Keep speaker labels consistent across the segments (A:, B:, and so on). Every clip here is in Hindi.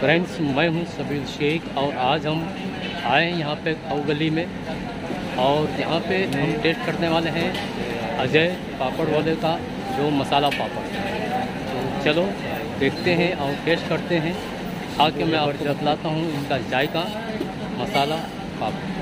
A: फ्रेंड्स, मैं हूँ सबीर शेख और आज हम आए हैं यहाँ पे खाऊ गली में। और यहाँ पे हम टेस्ट करने वाले हैं अजय पापड़ वाले का जो मसाला पापड़। तो चलो, देखते हैं और टेस्ट करते हैं। आके मैं और बतलाता हूँ इनका जायका मसाला पापड़।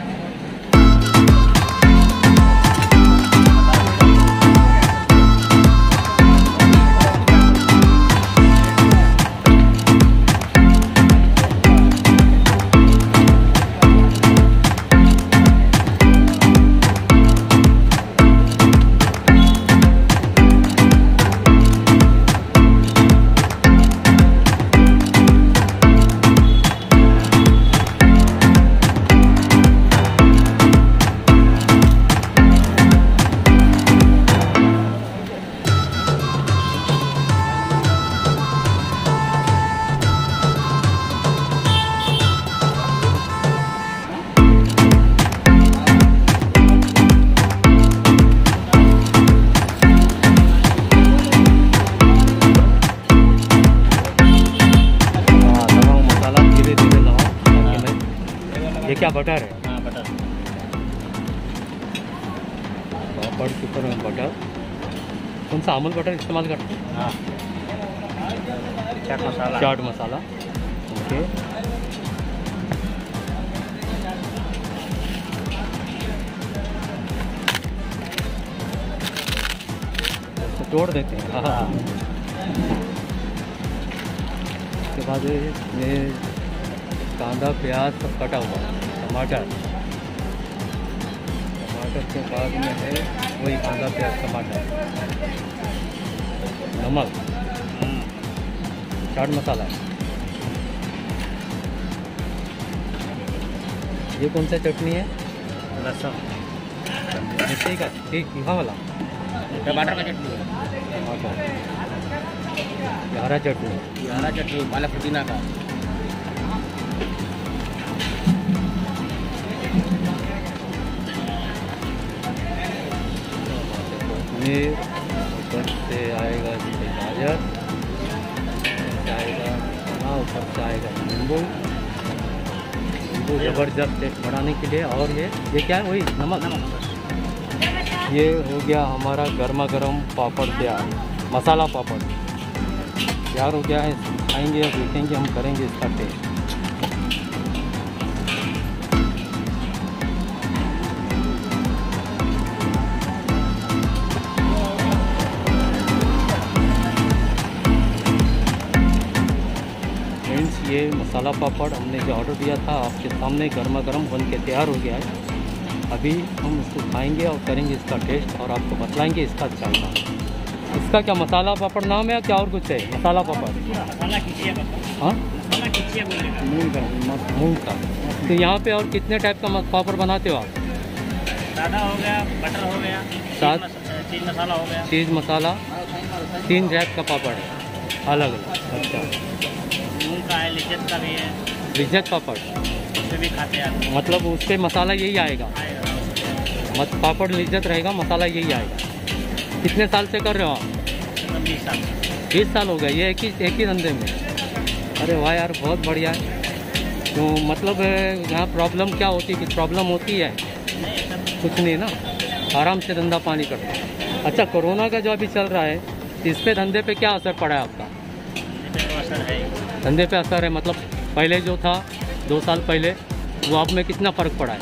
A: क्या बटर है?
B: हाँ बटर।
A: पापड़ के ऊपर बटर। कौन सा अमूल बटर इस्तेमाल करते हैं?
B: हाँ। चाट मसाला।
A: चाट मसाला। ओके। तो तोड़ देते हैं। हाँ। हाँ। उसके बाद ये कांदा प्याज सब कटा हुआ टमाटर टमाटर के बाद में है वही कांदा प्याज टमाटर। नमक। चाट मसाला। ये कौन सा चटनी है?
B: लहसुन।
A: मिर्ची का? ठीक तीखा वाला।
B: टमाटर का चटनी। है
A: टमाटर। हरा चटनी।
B: हरा चटनी पालक पुदीना का।
A: ऊपर से आएगा जैसे गाजर आएगा ऊपर से आएगा नींबू। नींबू ज़बरदस्त टेस्ट बढ़ाने के लिए। और ये ये क्या है वही? नमक? ये हो गया हमारा गर्मा गर्म पापड़ तैयार, मसाला पापड़। तैयार हो गया है, खाएँगे और देखेंगे हम करेंगे इसका टेस्ट। मसाला पापड़ हमने जो ऑर्डर दिया था आपके सामने गर्मा गर्म बन के तैयार हो गया है। अभी हम इसको खाएँगे और करेंगे इसका टेस्ट और आपको बतलाएँगे इसका जायका इसका क्या मसाला पापड़ नाम है या क्या और कुछ है? मसाला पापड़। हाँ? मूंग का मूंग का। तो यहाँ पे और कितने टाइप का पापड़ बनाते हो आप?
B: सादा हो गया बटर हो गया
A: सात-
B: चीज़ मसाला हो गया।
A: चीज़ मसाला तीन टाइप का पापड़। है अलग अलग अच्छा।
B: का है लिज्जत का भी है।
A: लिज्जत पापड़?
B: उससे भी खाते हैं।
A: मतलब उस पर मसाला यही आएगा। मत पापड़ लिज्जत रहेगा मसाला यही आएगा। कितने साल से कर रहे हो आप?
B: बीस साल।
A: बीस साल हो गए ये एक ही एक ही धंधे में? अरे वाह यार बहुत बढ़िया है। तो मतलब यहाँ प्रॉब्लम क्या होती? है कि प्रॉब्लम होती है? कुछ नहीं ना? आराम से धंधा पानी करते हैं। अच्छा कोरोना का जो अभी चल रहा है इस पे धंधे पे क्या असर पड़ा है आपका?
B: तो असर ही।
A: धंधे पे असर है मतलब पहले जो था दो साल पहले वो आप में कितना फ़र्क पड़ा है?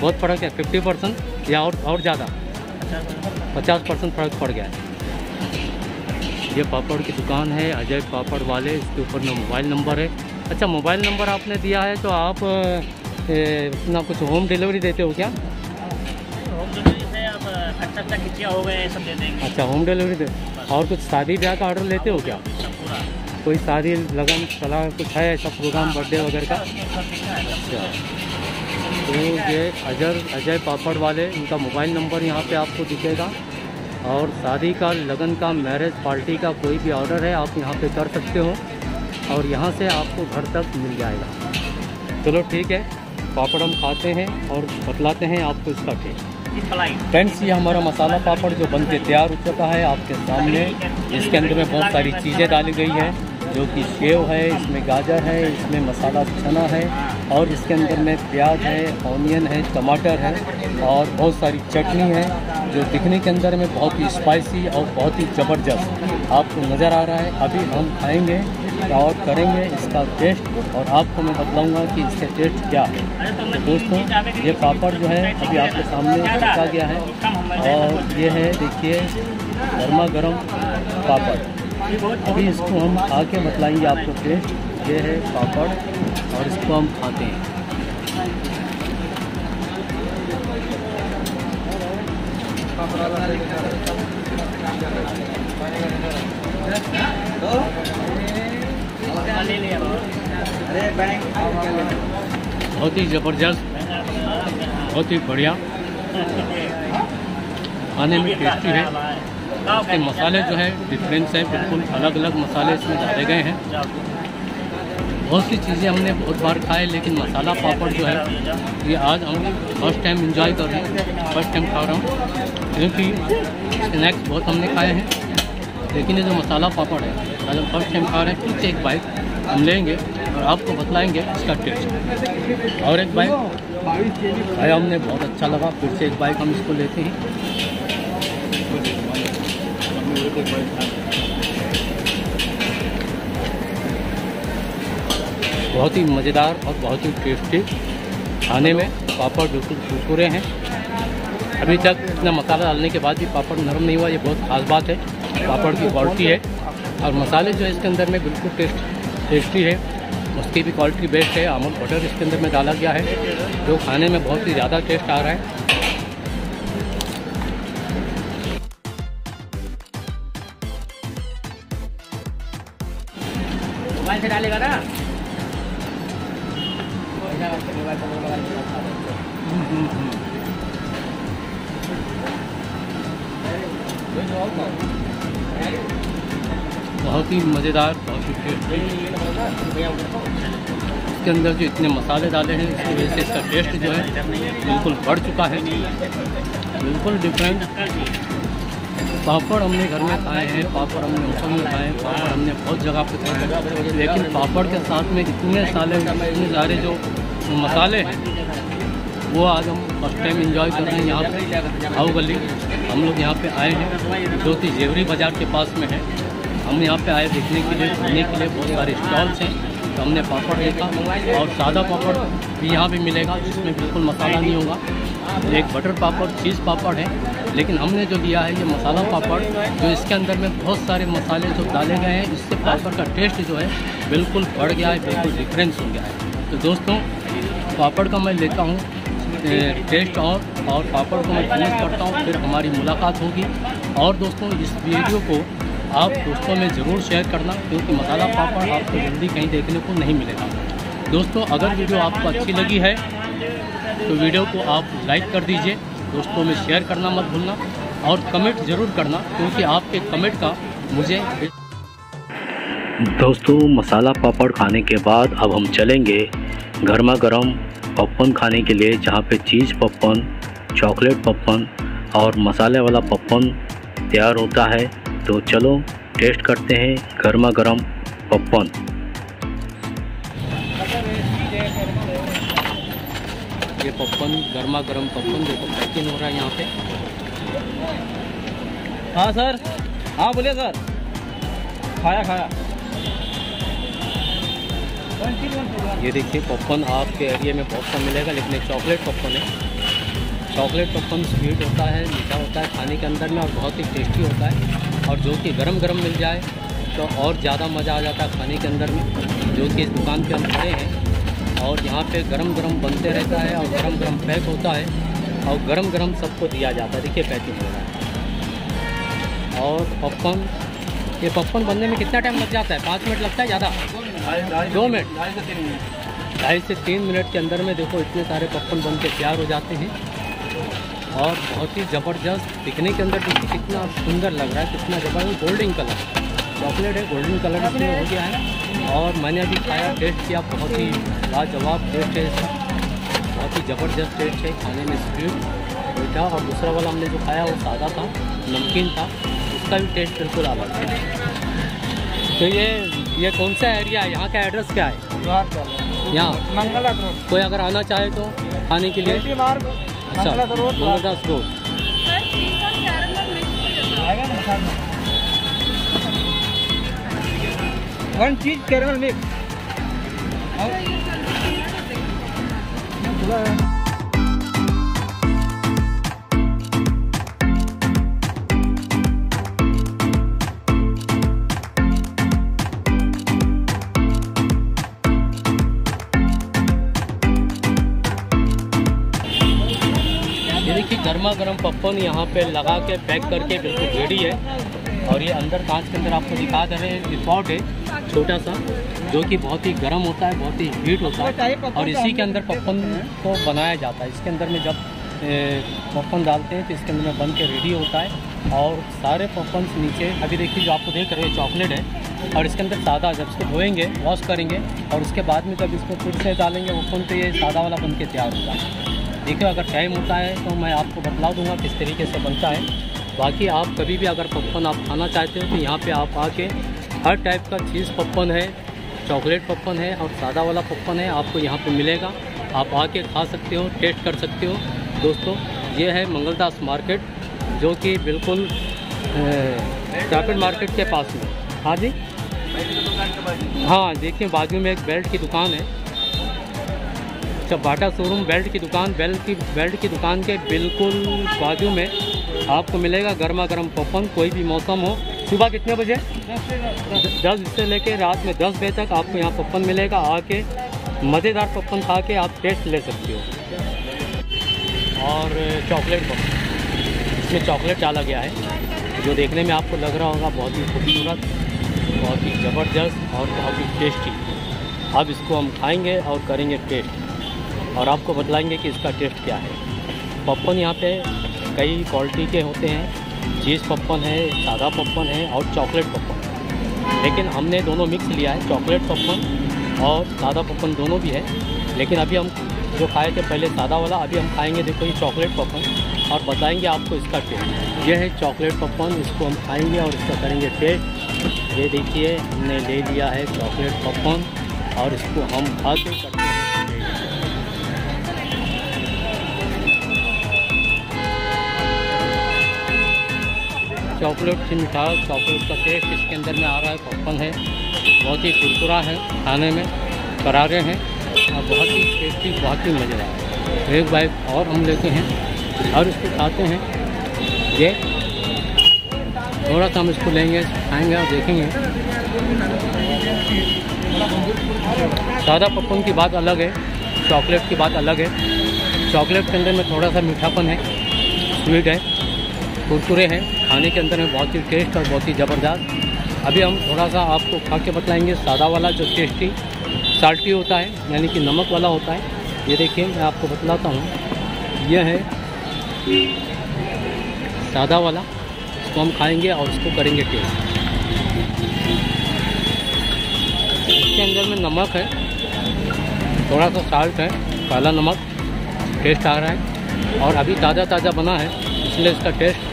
B: बहुत फ़र्क है।
A: फिफ्टी परसेंट या और और ज़्यादा? पचास परसेंट फ़र्क पड़ गया है। ये पापड़ की दुकान है अजय पापड़ वाले इसके ऊपर मोबाइल नंबर है। अच्छा मोबाइल नंबर आपने दिया है तो आप अपना कुछ होम डिलीवरी देते हो क्या?
B: हो
A: अच्छा होम डिलीवरी दे। और कुछ शादी ब्याह का ऑर्डर लेते हो क्या? कोई शादी, लगन, सलाह कुछ है ऐसा प्रोग्राम बर्थडे वगैरह का? अच्छा। तो ये अजर, अजय पापड़ वाले इनका मोबाइल नंबर यहाँ पे आपको दिखेगा। और शादी का, लगन का मैरिज पार्टी का कोई भी ऑर्डर है, आप यहाँ पे कर सकते हो। और यहाँ से आपको घर तक मिल जाएगा। चलो ठीक है, पापड़ हम खाते हैं और बतलाते हैं आपको इसका टेस्ट फ्रेंड्स ये हमारा मसाला पापड़ जो बन के तैयार हो चुका है आपके सामने। इसके अंदर में बहुत सारी चीज़ें डाली गई हैं। जो कि सेव है, इसमें गाजर है, इसमें मसाला चना है और इसके अंदर में प्याज है, ऑनियन है, टमाटर है और बहुत सारी चटनी है जो दिखने के अंदर में बहुत ही स्पाइसी और बहुत ही ज़बरदस्त आपको नज़र आ रहा है। अभी हम खाएँगे और करेंगे इसका टेस्ट और आपको मैं बतलाऊँगा कि इसका टेस्ट क्या है। तो दोस्तों, ये पापड़ जो है अभी आपके सामने रखा गया है और ये है, देखिए, गर्मा गर्म पापड़। अभी इसको हम खा के बतलाएँगे आपको टेस्ट ये है पापड़ और इसको हम खाते हैं। बहुत ही ज़बरदस्त, बहुत ही बढ़िया। खाने में टेस्टी है। इसके मसाले जो है डिफरेंस है, बिल्कुल अलग अलग मसाले इसमें डाले गए हैं। बहुत सी चीज़ें हमने बहुत बार खाए, लेकिन मसाला पापड़ जो है, ये आज हम फ़र्स्ट टाइम इंजॉय कर रहे हैं। फ़र्स्ट टाइम खा रहा हूँ, क्योंकि स्नैक्स बहुत हमने खाए हैं। लेकिन ये जो मसाला पापड़ है, आज हम फ़र्स्ट टाइम खा रहे हैं। फिर एक बाइक हम लेंगे और आपको बतलाएँगे इसका टेस्ट और एक बाइक खाया हमने बहुत अच्छा लगा। फिर से एक बाइक हम इसको लेते हैं। बहुत ही मज़ेदार और बहुत ही टेस्टी खाने में पापड़ बिल्कुल कुरकुरे हैं। अभी तक इतना मसाला डालने के बाद भी पापड़ नरम नहीं हुआ, ये बहुत खास बात है। पापड़ की क्वालिटी है और मसाले जो है इसके अंदर में बिल्कुल टेस्ट टेस्टी है। उसकी भी क्वालिटी बेस्ट है। अमूल बटर इसके अंदर में डाला गया है, जो खाने में बहुत ही ज़्यादा टेस्ट आ रहा है।
B: डालेगा ना
A: बहुत ही मज़ेदार, बहुत ही इसके अंदर जो इतने मसाले डाले हैं, इसकी वजह से इसका टेस्ट जो है बिल्कुल बढ़ चुका है। बिल्कुल डिफरेंट पापड़ हमने घर में खाए हैं, पापड़ हमने होटल में खाए हैं, पापड़ हमने बहुत जगह पे खाए लेकिन पापड़ के साथ में इतने साले, इतने सारे जो मसाले हैं, वो आज हम फ़र्स्ट टाइम इंजॉय कर रहे हैं यहाँ पे आओ गली। हम लोग यहाँ पे आए हैं जो कि जेवरी बाज़ार के पास में है। हम यहाँ पे आए देखने के लिए, घूमने के लिए, बहुत सारे स्टॉल्स हैं तो हमने पापड़ देखा। और सादा पापड़ भी यहाँ पे मिलेगा, जिसमें बिल्कुल मसाला नहीं होगा। एक बटर पापड़ चीज़ पापड़ है। लेकिन हमने जो लिया है ये मसाला पापड़, जो इसके अंदर में बहुत सारे मसाले जो डाले गए हैं, इससे पापड़ का टेस्ट जो है बिल्कुल बढ़ गया है, बिल्कुल डिफरेंस हो गया है। तो दोस्तों, पापड़ का मैं लेता हूँ टेस्ट और और पापड़ को मैं फिनिश करता हूँ, फिर हमारी मुलाकात होगी। और दोस्तों, इस वीडियो को आप दोस्तों में ज़रूर शेयर करना, क्योंकि मसाला पापड़ आपको जल्दी कहीं देखने को नहीं मिलेगा। दोस्तों, अगर वीडियो आपको अच्छी लगी है तो वीडियो को आप लाइक कर दीजिए। दोस्तों में शेयर करना मत भूलना और कमेंट ज़रूर करना क्योंकि आपके कमेंट का मुझे दोस्तों, मसाला पापड़ खाने के बाद अब हम चलेंगे गर्मा गर्म पपकॉर्न खाने के लिए, जहाँ पे चीज़ पपकॉर्न चॉकलेट पपकॉर्न और मसाले वाला पपकॉर्न तैयार होता है। तो चलो टेस्ट करते हैं गर्मा गर्म पपकॉर्न ये पपकॉर्न गर्मा गर्म पपकॉर्न देखो पैकिंग हो रहा है यहाँ पे।
C: हाँ सर। हाँ बोलिए, सर। खाया खाया।
A: ये देखिए पॉपकॉर्न आपके एरिया में बहुत कम मिलेगा, लेकिन चॉकलेट पॉपकॉर्न है। चॉकलेट पॉपकॉर्न स्वीट होता है, मीठा होता है, खाने के अंदर में और बहुत ही टेस्टी होता है। और जो कि गरम गरम मिल जाए तो और ज़्यादा मज़ा आ जाता है खाने के अंदर में, जो कि इस दुकान पे हम खड़े हैं। और यहाँ पे गरम गरम बनते रहता है और गरम गरम पैक होता है और गरम गरम सबको दिया जाता है। देखिए पैकिंग हो रहा है। और पॉपकॉर्न ये पॉपकॉर्न बनने में कितना टाइम लग जाता है? पाँच मिनट लगता है ज़्यादा? दो मिनट। ढाई से तीन मिनट के अंदर में देखो इतने सारे पॉपकॉर्न बन के तैयार हो जाते हैं। और बहुत ही ज़बरदस्त दिखने के अंदर देखिए कितना सुंदर लग रहा है, कितना ज़बरदस्त। Golden colour. चॉकलेट है, गोल्डन कलर इसमें हो गया है। और मैंने अभी खाया टेस्ट किया बहुत ही लाजवाब टेस्ट है। इसका बहुत ही ज़बरदस्त टेस्ट है खाने में स्वीट मीठा और दूसरा वाला हमने जो खाया वो सादा था नमकीन था। उसका भी टेस्ट बिल्कुल अलग है। तो ये ये कौन सा एरिया है? यहाँ का एड्रेस क्या है? यहाँ।
C: मंगला रोड
A: कोई अगर आना चाहे तो आने के लिए। अच्छा Mangaldas road.
C: One cheese caramel mix
A: देखिए गर्मा गर्म पपकॉर्न यहाँ पे लगा के पैक करके बिल्कुल रेडी है। और ये अंदर कांच के अंदर आपको दिखा दे रहे हैं पॉट है। छोटा सा, जो कि बहुत ही गर्म होता है, बहुत ही हीट होता है, और इसी के अंदर पपकॉर्न को बनाया जाता है। इसके अंदर में जब पपकॉर्न डालते हैं तो इसके अंदर में बन के रेडी होता है, और सारे पपकॉर्न नीचे, अभी देखिए जो आपको देख रहे हैं चॉकलेट है, और इसके अंदर सादा जब इसको धोएँगे वॉश करेंगे, और उसके बाद में जब इसको फिर से डालेंगे ओपन तो ये सादा वाला बन के तैयार होता है। देखिए, अगर टाइम होता है तो मैं आपको बतला दूँगा किस तरीके से बनता है। बाकी आप कभी भी अगर पपकॉर्न आप खाना चाहते हो तो यहाँ पे आप आके हर टाइप का चीज़ पपकॉर्न है चॉकलेट पपकॉर्न है और सादा वाला पपकॉर्न है, आपको यहाँ पे मिलेगा। आप आके खा सकते हो टेस्ट कर सकते हो। दोस्तों, ये है मंगलदास मार्केट, जो कि बिल्कुल चाकट मार्केट के पास में। हाँ जी? हाँ देखिए, बाजू में एक बेल्ट की दुकान है। अच्छा बाटा शोरूम बेल्ट की दुकान बेल्ट की बेल्ट की दुकान के बिल्कुल बाजू में आपको मिलेगा गर्मा गर्म पपकॉर्न कोई भी मौसम हो। सुबह कितने बजे? दस से लेके रात में दस बजे तक आपको यहाँ पपकॉर्न मिलेगा, आके मज़ेदार पपकॉर्न खा के आप टेस्ट ले सकते हो। और चॉकलेट पपकॉर्न इसमें चॉकलेट डाला गया है। जो देखने में आपको लग रहा होगा बहुत ही खूबसूरत, बहुत ही ज़बरदस्त और बहुत ही टेस्टी अब इसको हम खाएँगे और करेंगे टेस्ट और आपको बतलाएँगे कि इसका टेस्ट क्या है। पॉपकॉर्न यहाँ पे कई क्वालिटी के होते हैं। चीज़ पॉपकॉर्न है, सादा पॉपकॉर्न है और चॉकलेट पॉपकॉर्न। लेकिन हमने दोनों मिक्स लिया है, चॉकलेट पॉपकॉर्न और सादा पॉपकॉर्न दोनों भी है। लेकिन अभी हम जो खाए थे पहले सादा वाला, अभी हम खाएँगे देखो ये चॉकलेट पॉपकॉर्न और बताएँगे आपको इसका टेस्ट ये है चॉकलेट पॉपकॉर्न, इसको हम खाएँगे और इसका करेंगे टेस्ट ये देखिए, हमने ले लिया है चॉकलेट पॉपकॉर्न और इसको हम खा के करते हैं चॉकलेट की मिठास, चॉकलेट का टेस्ट इसके अंदर में आ रहा है पॉपकॉर्न है। बहुत ही कुरकुरा है खाने में करारे हैं और बहुत ही टेस्टी बहुत ही मज़ेदार एक बाइक और हम लेते हैं और इसको खाते हैं। ये थोड़ा सा हम इसको लेंगे, खाएँगे और देखेंगे। सादा पॉपकॉर्न की बात अलग है, चॉकलेट की बात अलग है। चॉकलेट के अंदर में थोड़ा सा मीठापन है स्वीट है। कुरकुरे हैं। खाने के अंदर में बहुत ही टेस्ट और बहुत ही ज़बरदस्त। अभी हम थोड़ा सा आपको खा के बतलाएँगे सादा वाला जो टेस्टी साल्टी होता है, यानी कि नमक वाला होता है। ये देखिए, मैं आपको बतलाता हूँ। यह है सादा वाला। इसको हम खाएँगे और इसको करेंगे टेस्ट इसके अंदर में नमक है। थोड़ा सा साल्ट है, काला नमक टेस्ट आ रहा है। और अभी ताज़ा ताज़ा बना है, इसलिए इसका टेस्ट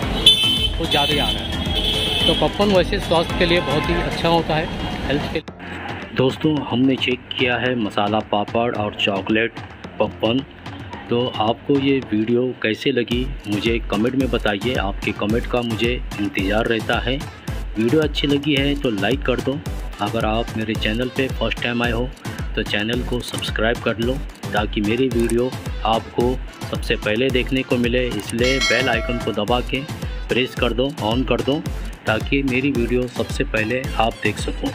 A: कुछ ज़्यादा ही आ रहा है। तो पॉपकॉर्न वैसे स्वास्थ्य के लिए बहुत ही अच्छा होता है हेल्थ के दोस्तों, हमने चेक किया है मसाला पापड़ और चॉकलेट पॉपकॉर्न तो आपको ये वीडियो कैसे लगी, मुझे कमेंट में बताइए। आपके कमेंट का मुझे इंतज़ार रहता है। वीडियो अच्छी लगी है तो लाइक कर दो। अगर आप मेरे चैनल पे फ़र्स्ट टाइम आए हो तो चैनल को सब्सक्राइब कर लो, ताकि मेरी वीडियो आपको सबसे पहले देखने को मिले। इसलिए बेल आइकन को दबा के प्रेस कर दो ऑन कर दो, ताकि मेरी वीडियो सबसे पहले आप देख सको।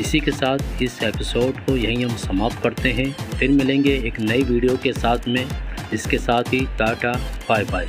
A: इसी के साथ इस एपिसोड को यहीं हम समाप्त करते हैं। फिर मिलेंगे एक नई वीडियो के साथ में। इसके साथ ही टाटा बाय बाय